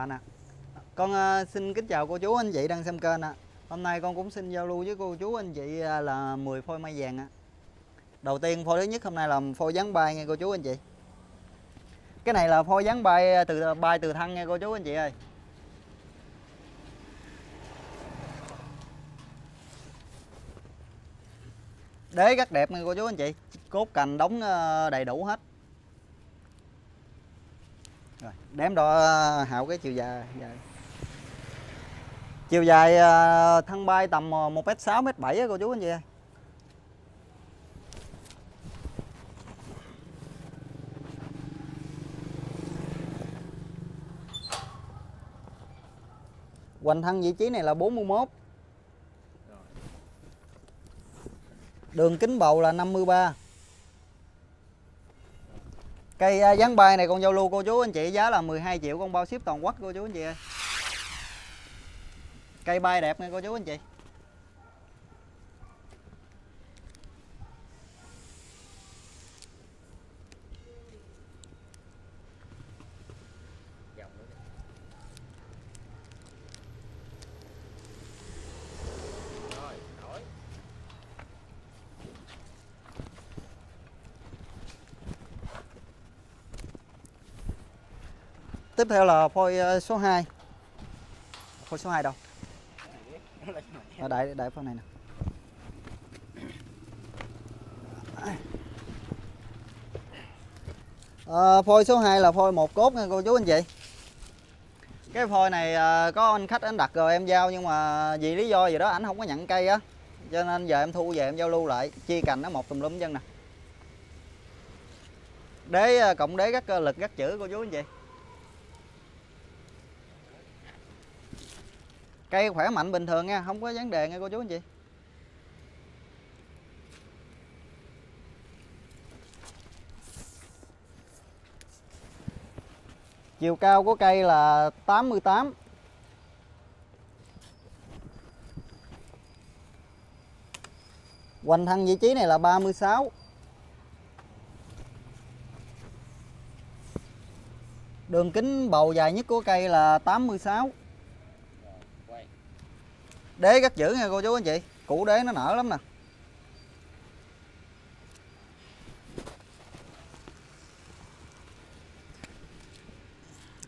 Dạ nè. Con à, xin kính chào cô chú anh chị đang xem kênh ạ. Hôm nay con cũng xin giao lưu với cô chú anh chị à, là 10 phôi mai vàng ạ. Đầu tiên phôi thứ nhất hôm nay là phôi dán bay nghe cô chú anh chị. Cái này là phôi dán bay à, từ bay từ thân nghe cô chú anh chị ơi. Đế rất đẹp nghe cô chú anh chị. Cốt cành đóng đầy đủ hết. Rồi, đếm đo ờ, hạo cái chiều dài, dài. Chiều dài ờ, thân bay tầm ờ, 1m6 m7 á cô chú anh chị ơi. Hoành thân vị trí này là 41. Đường kính bầu là 53. Cây à, dáng bay này con giao lưu cô chú anh chị, giá là 12 triệu, con bao ship toàn quốc cô chú anh chị ơi. Cây bay đẹp nha cô chú anh chị. Tiếp theo là phôi ờ, số 2. Phôi số 2 đâu? Ở đại đại phôi này nè. à, phôi số 2 là phôi một cốt nha cô chú anh chị. Cái phôi này ờ, có anh khách anh đặt rồi em giao nhưng mà vì lý do gì đó ảnh không có nhận cây á. Cho nên giờ em thu về em giao lưu lại, chia cành nó một tùm lum chân nè. Đế cộng đế rất lực rất chữ cô chú anh chị. Cây khỏe mạnh bình thường nha, không có vấn đề nha cô chú anh chị. Chiều cao của cây là 88 hoành thân vị trí này là 36 đường kính bầu dài nhất của cây là 86 đế rất giữ nha cô chú anh chị. Củ đế nó nở lắm nè.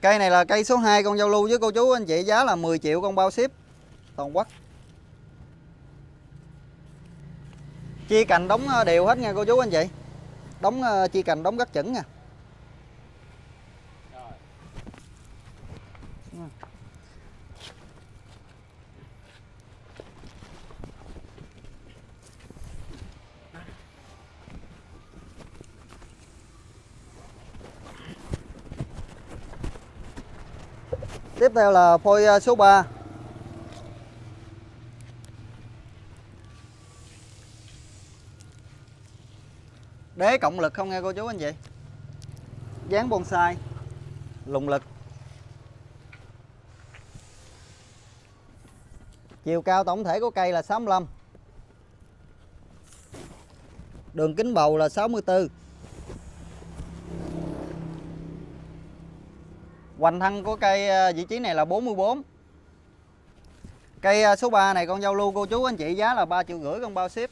Cây này là cây số 2 con giao lưu với cô chú anh chị. Giá là 10 triệu con bao ship. Toàn quốc. Chia cành đóng ờ, đều hết nha cô chú anh chị. Đóng ờ, chia cành đóng rất chuẩn nha Tiếp theo là phôi à, số 3 Đế cộng lực không nghe cô chú anh chị? Dán bonsai. Lùng lực. Chiều cao tổng thể của cây là 65 Đường kính bầu là 64 Hoành thân của cây ờ, vị trí này là 44 Cây ờ, số 3 này con giao lưu cô chú anh chị giá là 3 triệu rưỡi con bao ship.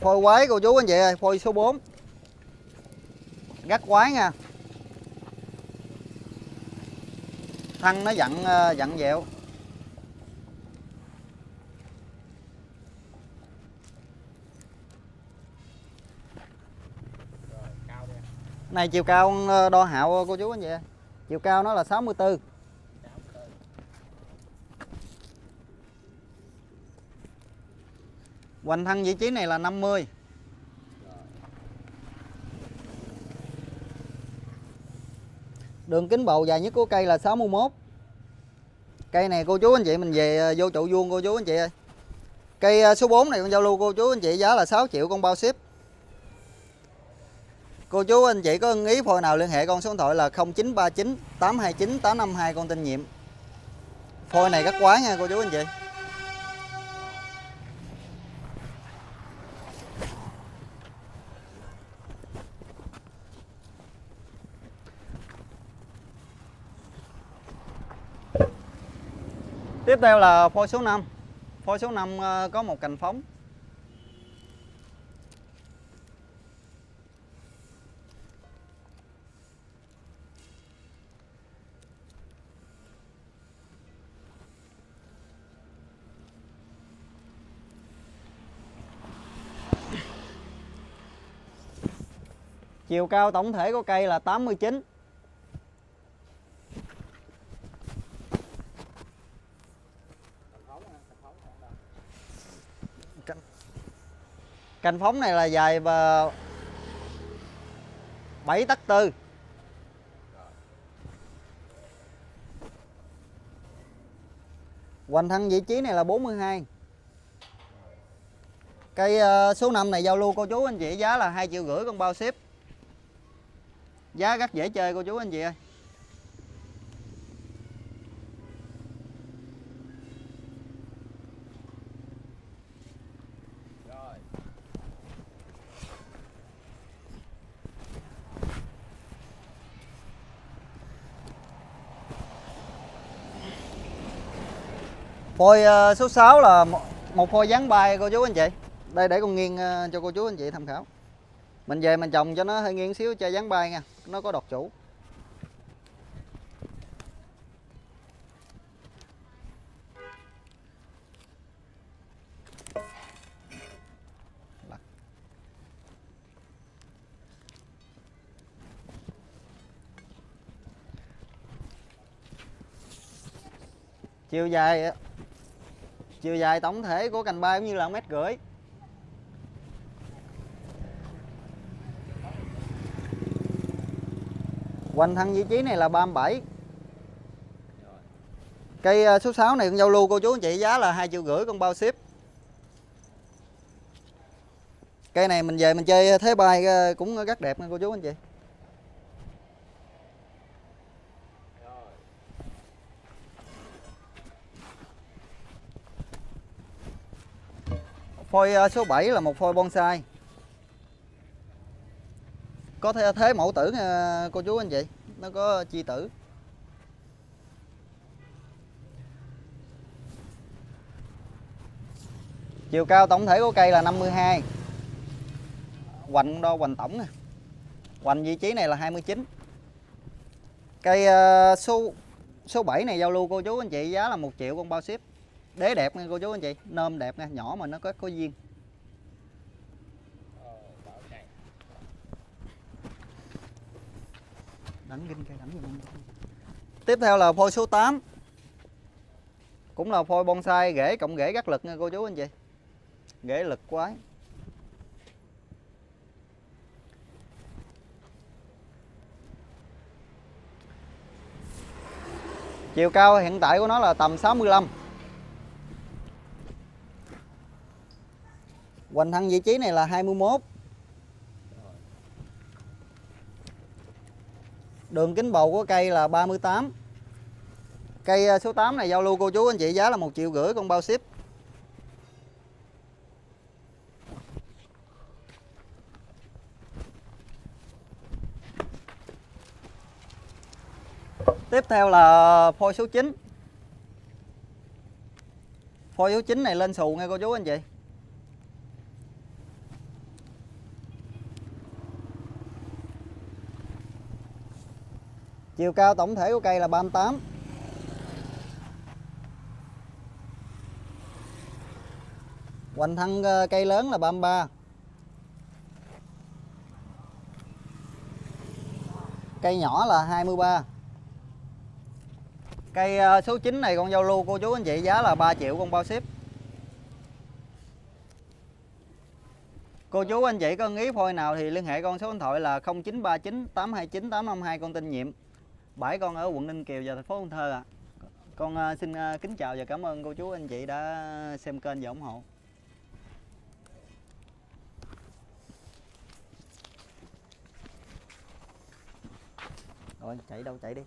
Phôi quái cô chú anh chị ơi, phôi số 4 Gắt quái nha. Thân nó dặn ờ, dặn dẹo. Này, chiều cao ờ, đo hạo ờ, cô chú anh chị chiều cao nó là 64 hoành thân vị trí này là 50 đường kính bầu dài nhất của cây là 61 cây này cô chú anh chị mình về à, vô trụ vuông cô chú anh chị ơi. Cây à, số 4 này con giao lưu cô chú anh chị giá là 6 triệu con bao ship. Cô chú anh chị có ưng ý phôi nào liên hệ con số điện thoại là 0939 829 852 con tin nhiệm. Phôi này rất quá nha cô chú anh chị. Tiếp theo là phôi số 5 Phôi số 5 ờ, có một cành phóng. Chiều cao tổng thể của cây là 89 cành, cành phóng này là dài và 7 tắc tư. Hoành thân vị trí này là 42 Cây ờ, số 5 này giao lưu cô chú anh chị giá là 2 triệu rưỡi con bao ship. Giá rất dễ chơi cô chú anh chị ơi. Phôi ờ, số 6 là một- một phôi dáng bay, cô chú anh chị. Đây, để con nghiêng ờ, cho cô chú anh chị tham khảo. Mình về mình trồng cho nó hơi nghiêng xíu cho dáng bay nha. Nó có đọt chủ. Chiều dài chiều dài tổng thể của cành bay cũng như là mét rưỡi hoành thân vị trí này là 37 cây à, số 6 này con giao lưu cô chú anh chị, giá là hai triệu rưỡi con bao ship. Cây này mình về mình chơi à, thế bay à, cũng rất đẹp nha cô chú anh chị. Phôi ờ, số 7 là một phôi bonsai. Có thế, thế mẫu tử nha cô chú anh chị nó có chi tử. Chiều cao tổng thể của cây là 52 hoành đo hoành tổng nè. Hoành vị trí này là 29 cây ờ, số số 7 này giao lưu cô chú anh chị giá là 1 triệu con bao ship đế đẹp nha cô chú anh chị, nôm đẹp nha, nhỏ mà nó có có viên đánh kinh cây đánh giùm tiếp theo là phôi số 8 cũng là phôi bonsai rễ cộng rễ gắt lực nha cô chú anh chị. Rễ lực quái. Chiều cao hiện tại của nó là tầm 65 hoành thân vị trí này là 21 Đường kính bầu của cây là 38 Cây à, số 8 này giao lưu cô chú anh chị giá là 1 triệu rưỡi con bao ship. Tiếp theo là phôi số 9 Phôi số 9 này lên xù nghe cô chú anh chị. Chiều cao tổng thể của cây là 38 Hoành thân ờ, cây lớn là 33 Cây nhỏ là 23 Cây ờ, số 9 này con giao lưu cô chú anh chị, giá là 3 triệu con bao ship. Cô chú anh chị có ý phôi nào thì liên hệ con số điện thoại là 0939 829 852 con tin nhiệm bảy con ở quận Ninh Kiều và thành phố Cần Thơ ạ. À. Con xin à, kính chào và cảm ơn cô chú, anh chị đã xem kênh và ủng hộ. Rồi, chạy đâu chạy đi.